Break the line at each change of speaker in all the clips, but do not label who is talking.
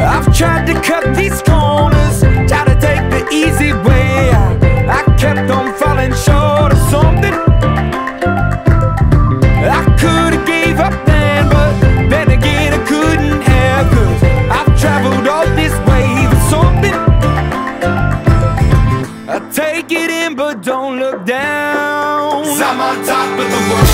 I've
tried to cut these corners, try to take the easy way. I, kept on falling short of something. I could've gave up then, but then again I couldn't have. I've traveled all this way for something. I take it in, but don't look down.
I'm on top of the world.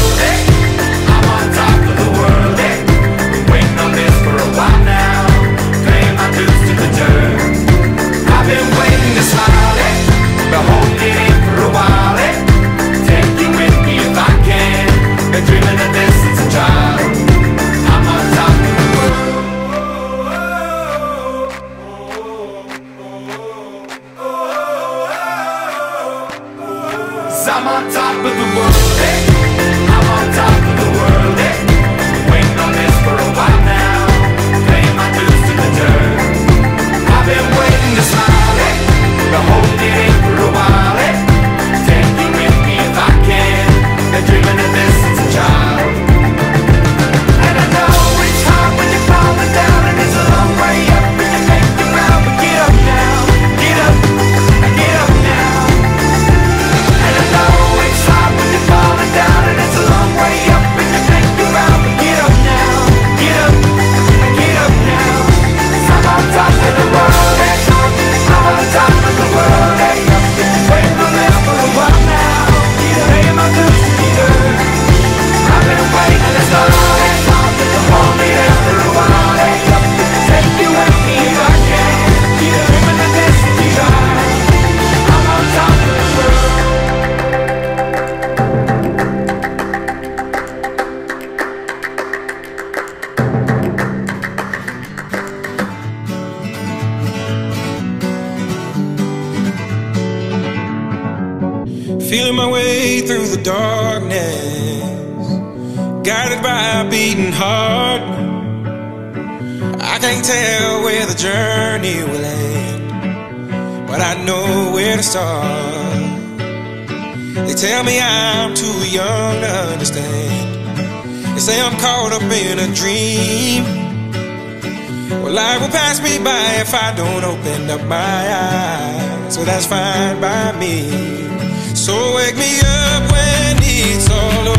They tell me I'm too young to understand. They say I'm caught up in a dream. Well, life will pass me by if I don't open up my eyes. So that's fine by me. So wake me up when it's all over.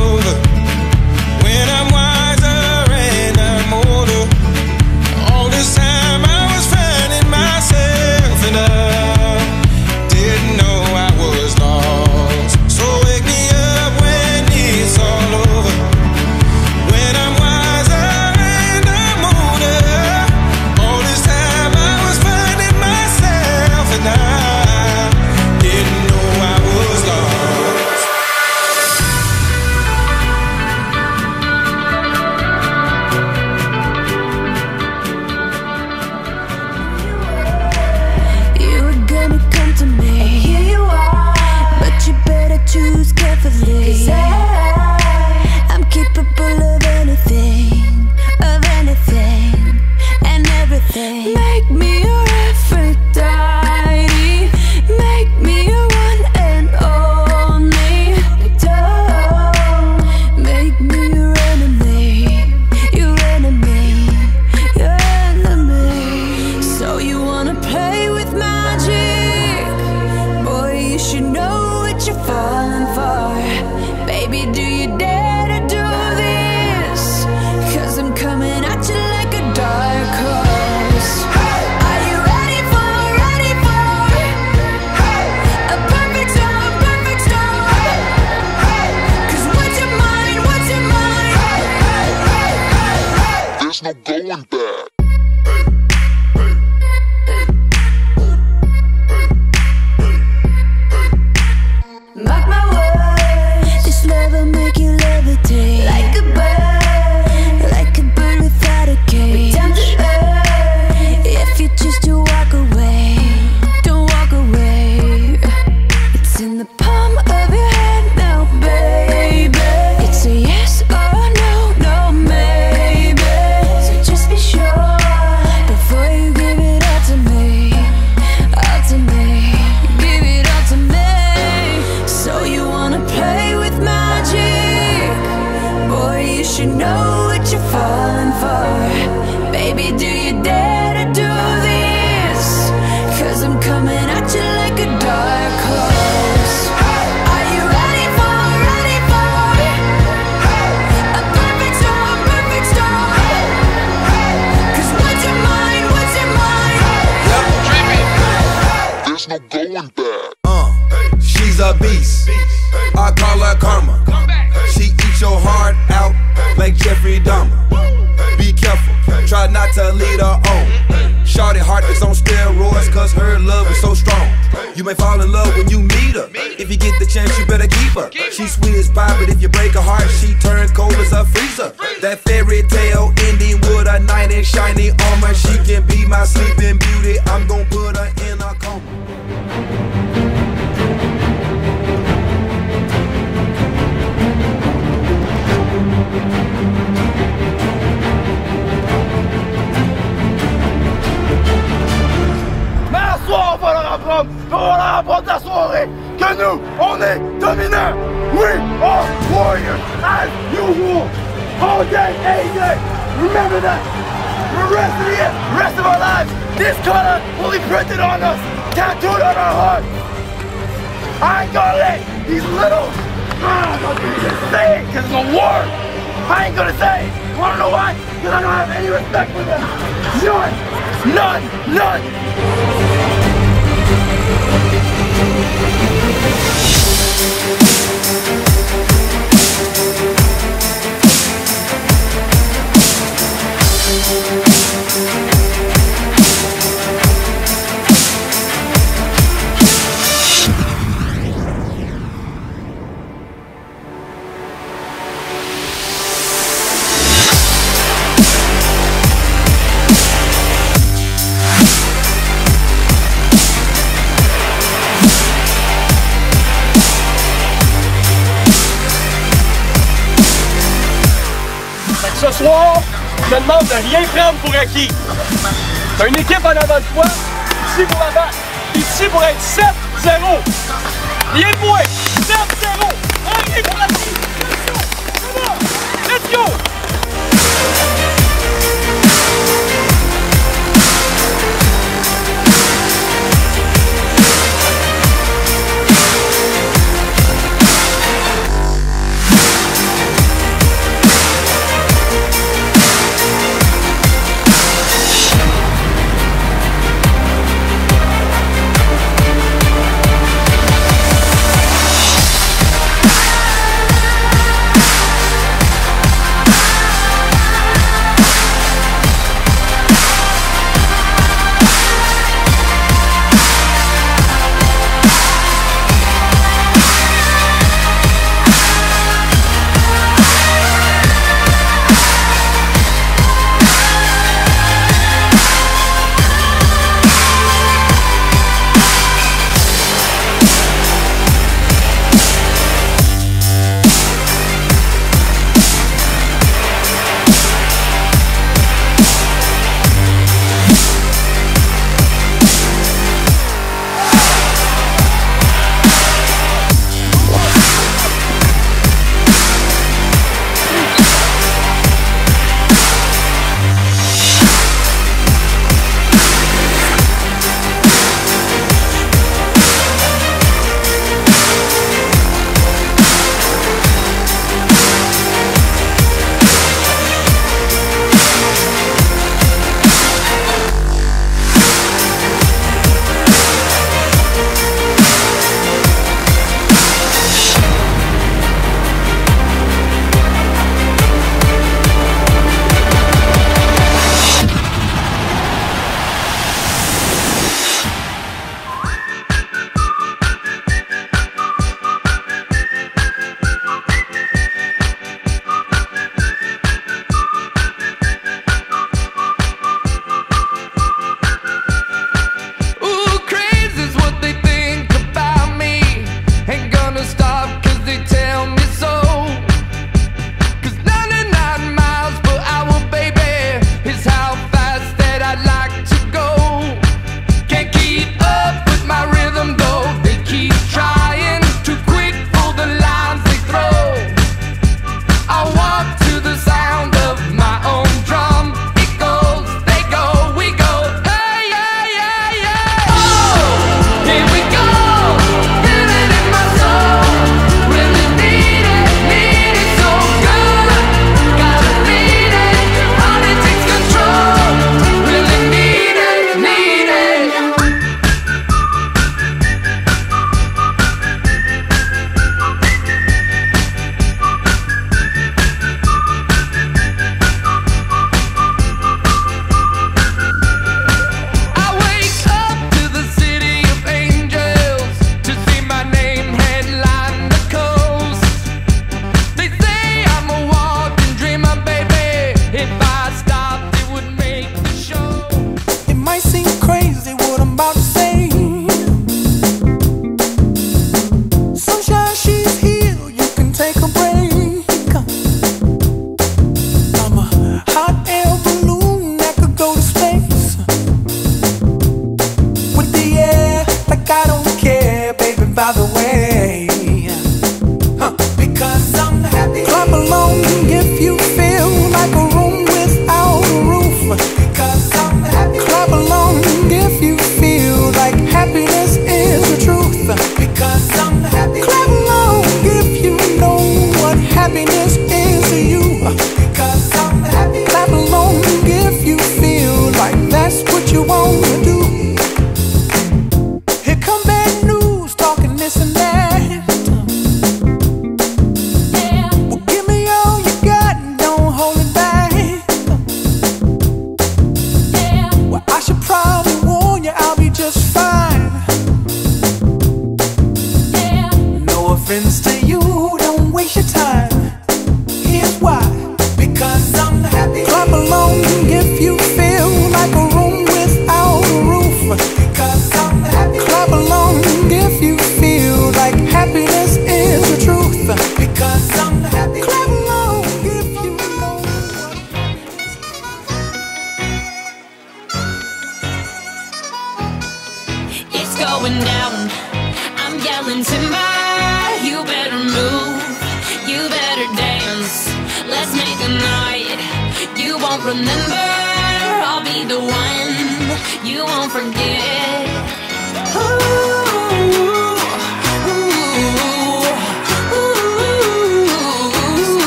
All
day, every day. Remember that. For the rest of the year, rest of our lives, this color will be printed on us, tattooed on our hearts. I ain't gonna let these little, ah, gonna say it because it's a war. I ain't gonna say it. Wanna know why? Because I don't have any respect for them. None. None. None. Fait 자 시. Je te demande de rien prendre pour acquis. T'as une équipe en avant de toi, ici pour la battre, ici pour être 7-0. Rien de moins, 7-0. Allez pour la on, Let's go!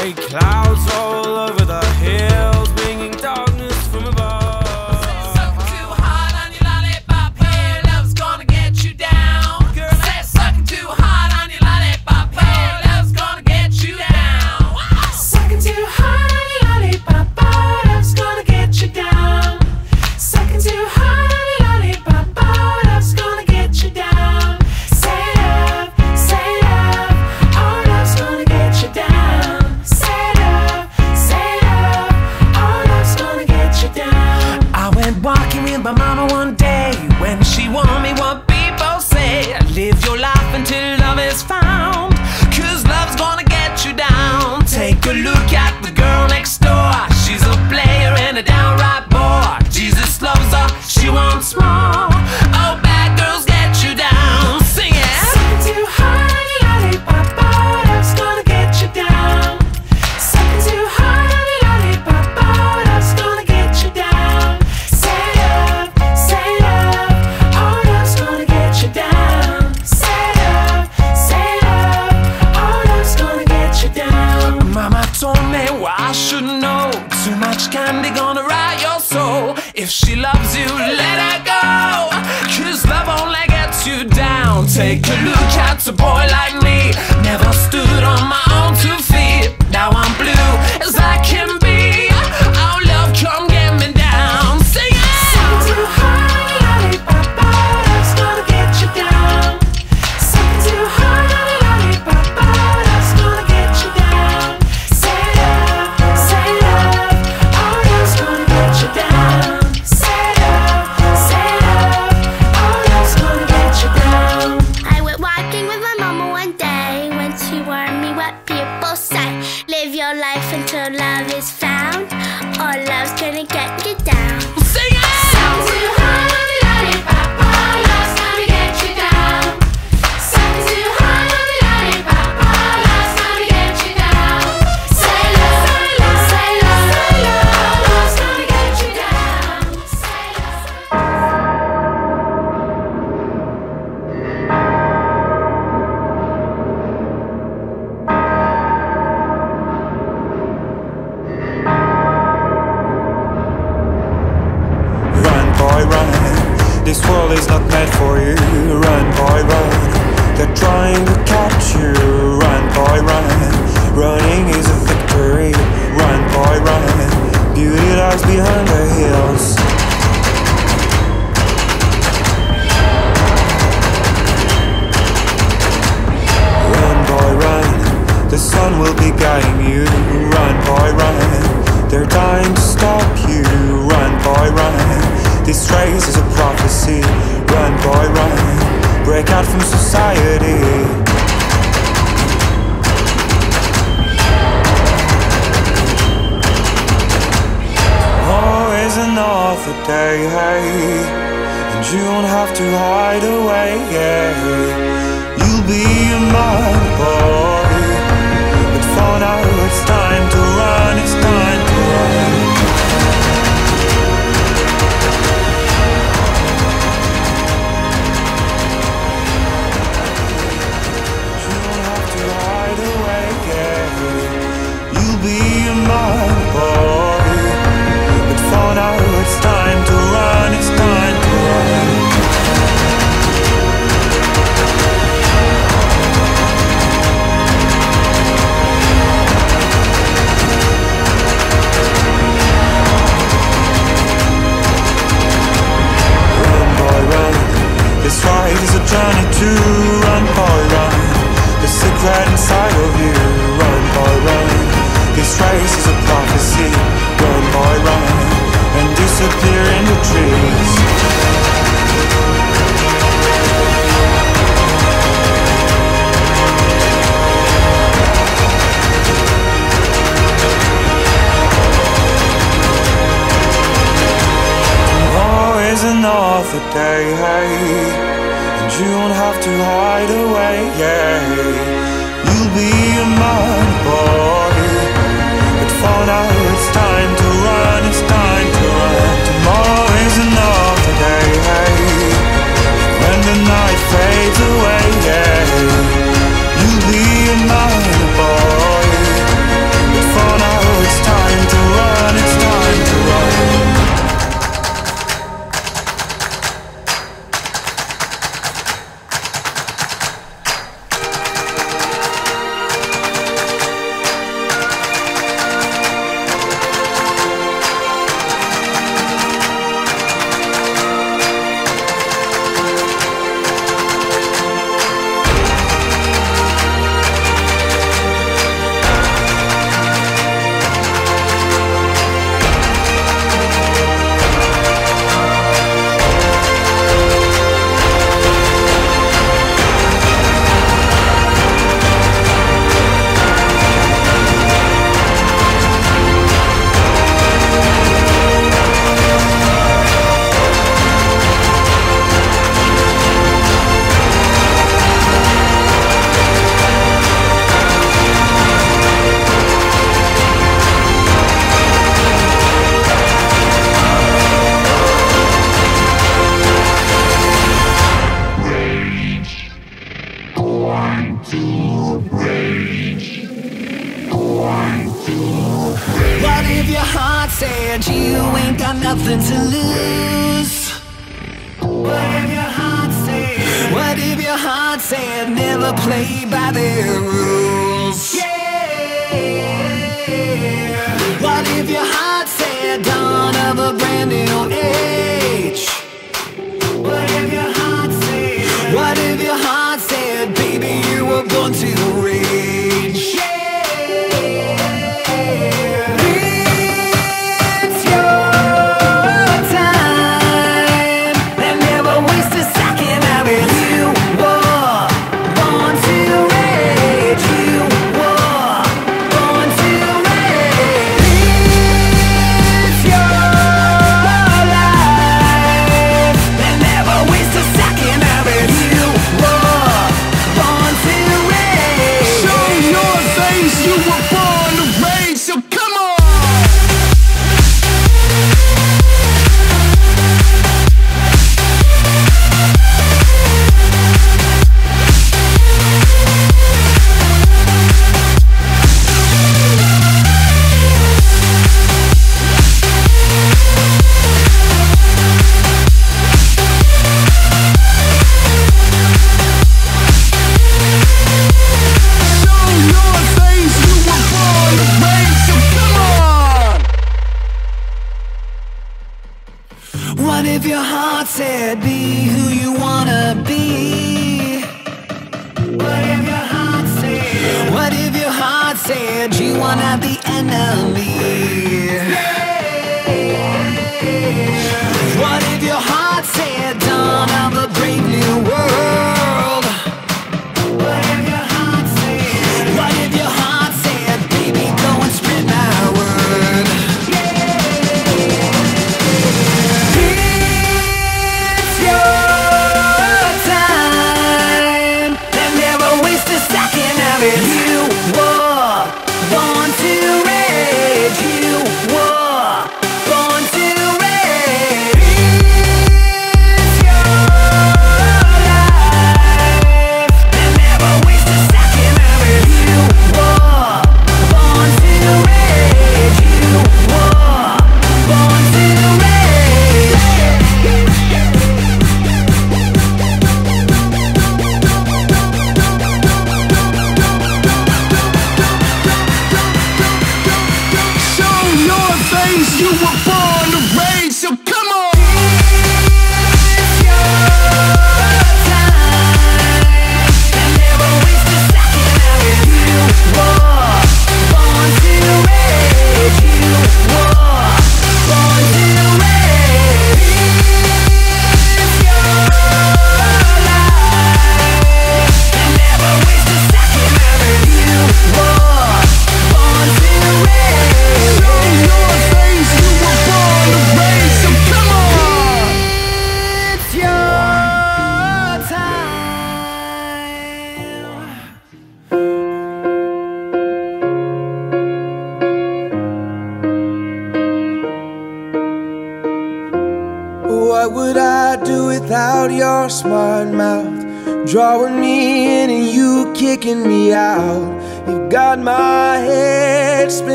Great clouds Take a look
hide away, yeah. You'll be man,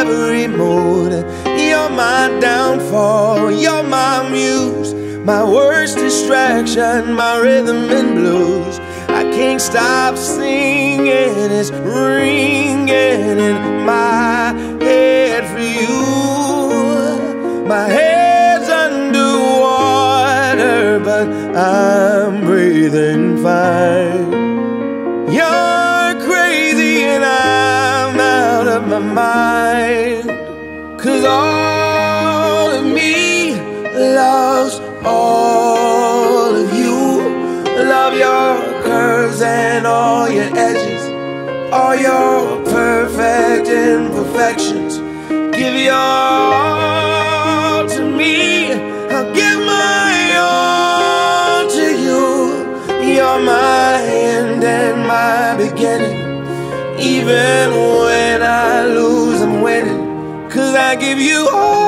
Every mood. You're my downfall. You're my muse. My worst distraction, my rhythm and blues. I can't stop singing, it's ringing in my head for you. My head's underwater, but I'm breathing fine. You're crazy and I'm out of my mind. Cause all of me loves all of you. Love your curves and all your edges, all your perfect imperfections. Give your all to me. I'll give my all to you. You're my end and my beginning. Even when I I give you all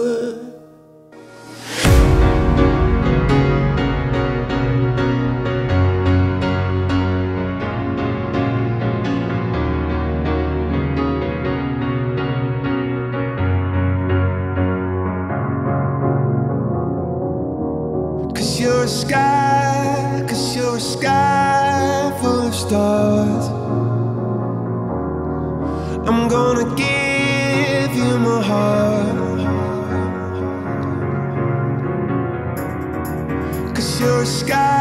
Gonna give you my heart. Cause you're a sky,